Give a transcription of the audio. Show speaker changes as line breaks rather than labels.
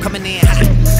Coming in.